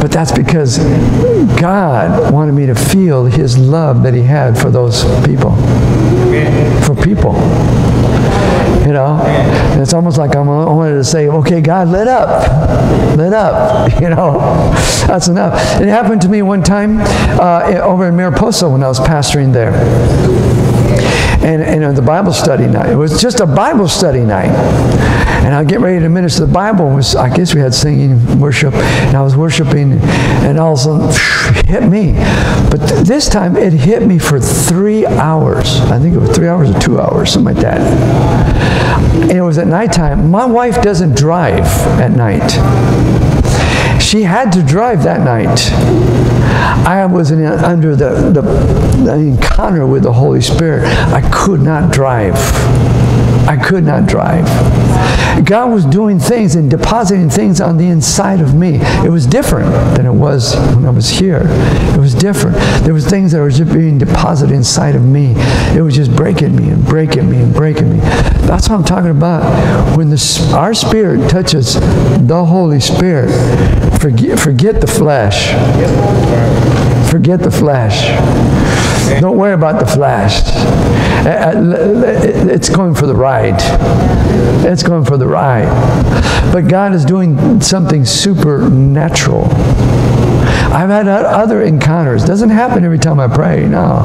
S1: But that's because God wanted me to feel His love that He had for those people. For people. You know? And it's almost like I'm, I wanted to say, okay, God, let up. Let up. You know? That's enough. It happened to me one time uh, over in Mariposa when I was pastoring there and, and the Bible study night. It was just a Bible study night. And I get ready to minister the Bible. Was, I guess we had singing, worship, and I was worshiping, and all of a sudden, it hit me. But th- this time, it hit me for three hours. I think it was three hours or two hours, something like that. And it was at nighttime. My wife doesn't drive at night. She had to drive that night. I was in, under the, the, the encounter with the Holy Spirit. I could not drive. I could not drive. God was doing things and depositing things on the inside of me. It was different than it was when I was here. It was different. There was things that were just being deposited inside of me. It was just breaking me and breaking me and breaking me. That's what I'm talking about. When the, our spirit touches the Holy Spirit, forget, forget the flesh. Forget the flesh. Don't worry about the flesh. Uh, uh, It's going for the ride. It's going for the ride. But God is doing something supernatural. I've had other encounters. Doesn't happen every time I pray, no.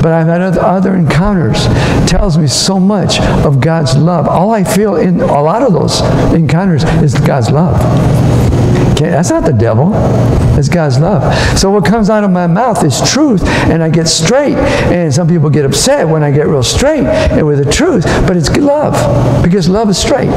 S1: But I've had other encounters. Tells me so much of God's love. All I feel in a lot of those encounters is God's love. That's not the devil. It's God's love. So what comes out of my mouth is truth, and I get straight. And some people get upset when I get real straight and with the truth, but it's love because love is straight.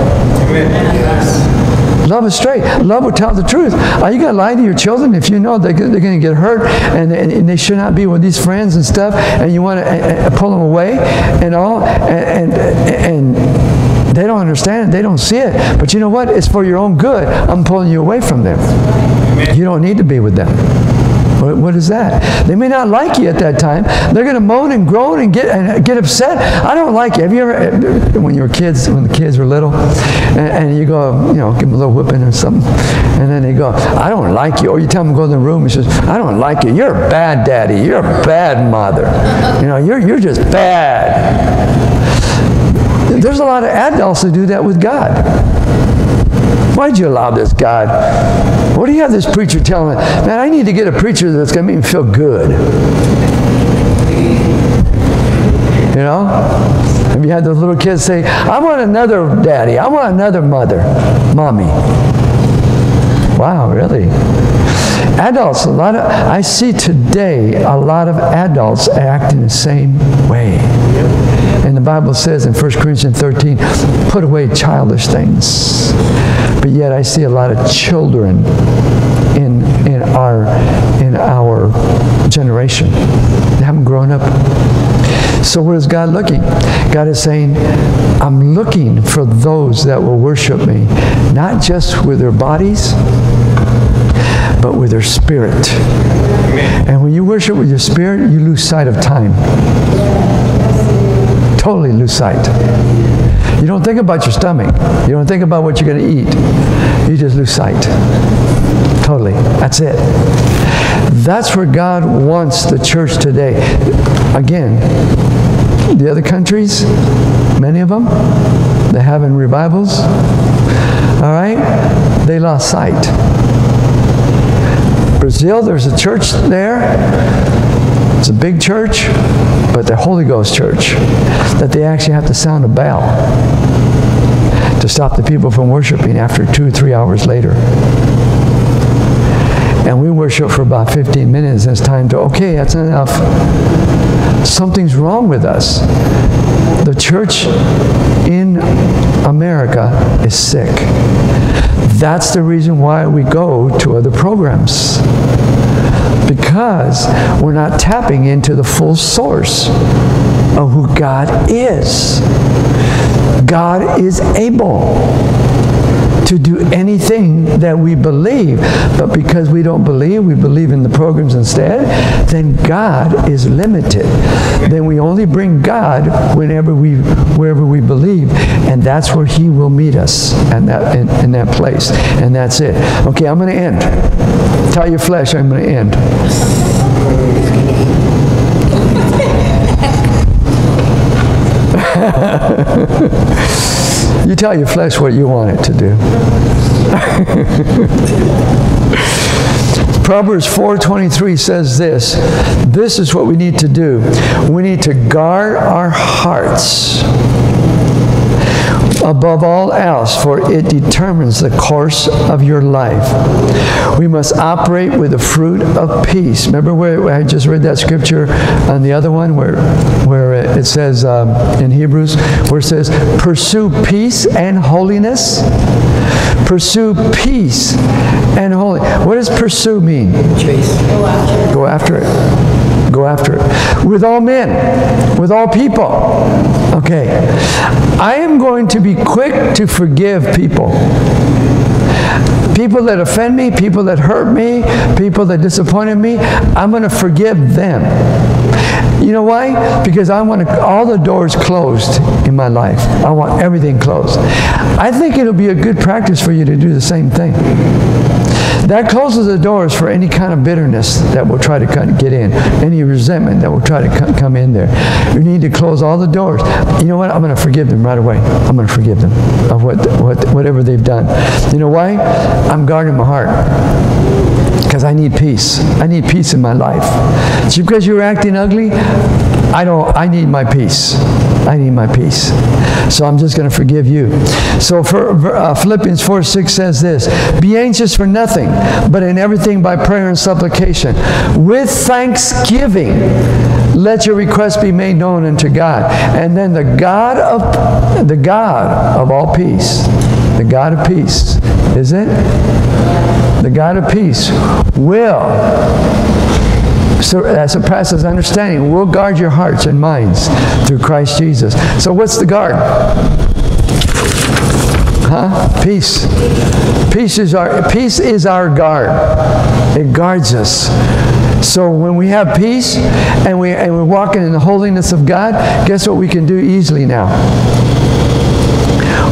S1: Love is straight. Love will tell the truth. Are you going to lie to your children if you know they're, they're going to get hurt and, and, and they should not be with these friends and stuff, and you want to uh, pull them away and all, and, and, and they don't understand it. They don't see it. But you know what? It's for your own good. I'm pulling you away from them. You don't need to be with them. What, is that? They may not like you at that time. They're going to moan and groan and get and get upset. I don't like you. Have you ever, when you were kids, when the kids were little, and, and you go, you know, give them a little whipping or something, and then they go, I don't like you. Or you tell them to go in the room. and says, I don't like you. You're a bad daddy. You're a bad mother. You know, you're you're just bad. There's a lot of adults who do that with God. Why'd you allow this, God? What do you have this preacher telling me? Man, I need to get a preacher that's going to make me feel good. You know? Have you had those little kids say, I want another daddy. I want another mother. Mommy. Wow, really? Adults, a lot of, I see today a lot of adults act in the same way. And the Bible says in 1 Corinthians 13, put away childish things. But yet I see a lot of children in, in, our, in our generation. They haven't grown up. So where is God looking? God is saying, I'm looking for those that will worship me, not just with their bodies, but with their spirit. And when you worship with your spirit, you lose sight of time. Totally lose sight. You don't think about your stomach. You don't think about what you're going to eat. You just lose sight. Totally. That's it. That's where God wants the church today. Again, the other countries, many of them, they're having revivals. All right? They lost sight. Brazil, there's a church there. It's a big church, but the Holy Ghost church. That they actually have to sound a bell to stop the people from worshiping after two or three hours later. And we worship for about 15 minutes, and it's time to, okay, that's enough. Something's wrong with us. The church in America is sick. That's the reason why we go to other programs. Because we're not tapping into the full source of who God is. God is able to do anything that we believe. But because we don't believe, we believe in the programs instead, then God is limited. Then we only bring God whenever we, wherever we believe, and that's where He will meet us and that, in, in that place. And that's it. Okay, I'm going to end. Tell your flesh I'm going to end. You tell your flesh what you want it to do. Proverbs 4:23 says this. This is what we need to do. We need to guard our hearts above all else, for it determines the course of your life. We must operate with the fruit of peace. Remember where I just read that scripture on the other one where, where it says um, in Hebrews, where it says, pursue peace and holiness? Pursue peace and holiness. What does pursue mean?
S3: Chase.
S1: Go after it. Go after it. With all men, with all people. Okay. I am going to be quick to forgive people. People that offend me, people that hurt me, people that disappointed me, I'm going to forgive them. You know why? Because I want all the doors closed in my life. I want everything closed. I think it'll be a good practice for you to do the same thing. That closes the doors for any kind of bitterness that will try to get in, any resentment that will try to come in there. You need to close all the doors. You know what? I'm going to forgive them right away. I'm going to forgive them of what, what, whatever they've done. You know why? I'm guarding my heart because I need peace. I need peace in my life. So because you're acting ugly, I don't. I need my peace. I need my peace. So I'm just going to forgive you. So for uh, Philippians 4 6 says this Be anxious for nothing, but in everything by prayer and supplication. With thanksgiving, let your requests be made known unto God. And then the God of the God of all peace, the God of peace, is it? The God of peace will that uh, surpasses understanding will guard your hearts and minds through Christ Jesus. So what's the guard? Huh? Peace. Peace is our peace is our guard. It guards us. So when we have peace and we and we're walking in the holiness of God, guess what we can do easily now?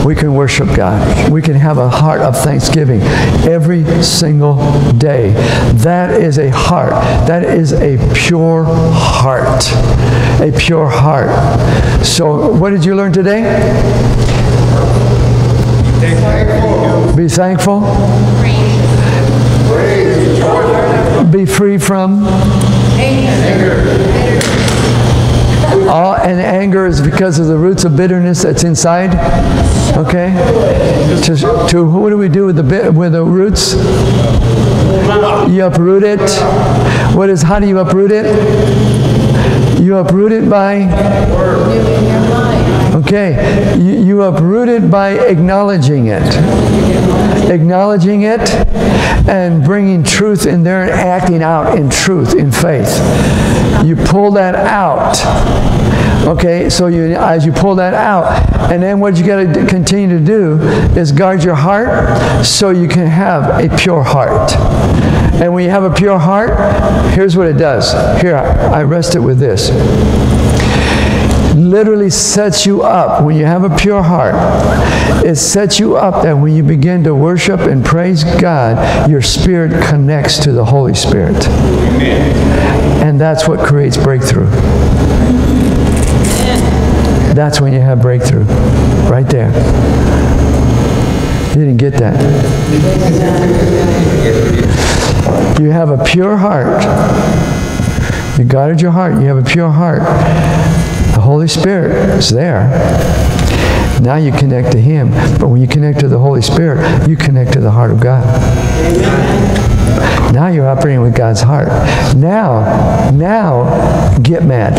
S1: We can worship God. We can have a heart of thanksgiving every single day. That is a heart. That is a pure heart. A pure heart. So, what did you learn today? Be thankful. Be free from all, and anger is because of the roots of bitterness that's inside. Okay? To, to what do we do with the with the roots? You uproot it. What is how do you uproot it? You uproot it by Okay, you, you uproot it by acknowledging it. Acknowledging it and bringing truth in there and acting out in truth, in faith. You pull that out. Okay, so you, as you pull that out, and then what you got to continue to do is guard your heart so you can have a pure heart. And when you have a pure heart, here's what it does. Here, I rest it with this literally sets you up when you have a pure heart. It sets you up that when you begin to worship and praise God, your spirit connects to the Holy Spirit. And that's what creates breakthrough. That's when you have breakthrough. Right there. You didn't get that. You have a pure heart. You guarded your heart. You have a pure heart. Holy Spirit is there. Now you connect to Him. But when you connect to the Holy Spirit, you connect to the heart of God. Now you're operating with God's heart. Now, now, get mad.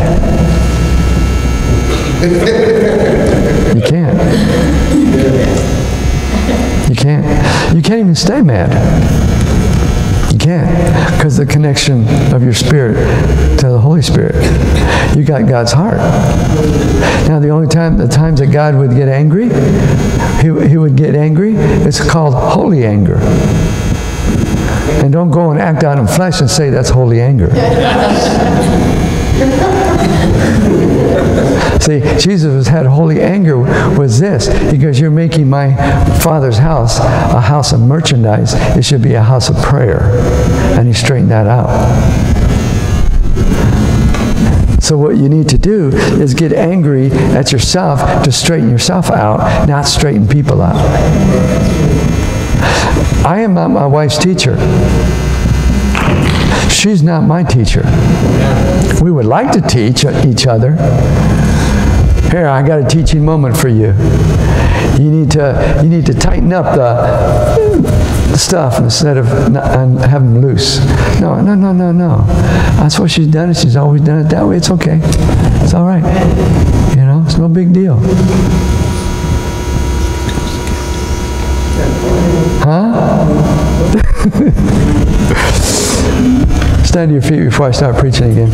S1: You can't. You can't. You can't even stay mad. Can't. Because the connection of your spirit to the Holy Spirit. You got God's heart. Now the only time, the times that God would get angry, he, he would get angry, it's called holy anger. And don't go and act out in flesh and say that's holy anger. See, Jesus has had holy anger was this, because you're making my Father's house a house of merchandise. It should be a house of prayer. And he straightened that out. So what you need to do is get angry at yourself to straighten yourself out, not straighten people out. I am not my wife's teacher. She's not my teacher. We would like to teach each other. Here, I got a teaching moment for you. You need to you need to tighten up the, stuff instead of and have them loose. No, no, no, no, no. That's what she's done. She's always done it that way. It's okay. It's all right. You know, it's no big deal. Huh? Stand to your feet before I start preaching again.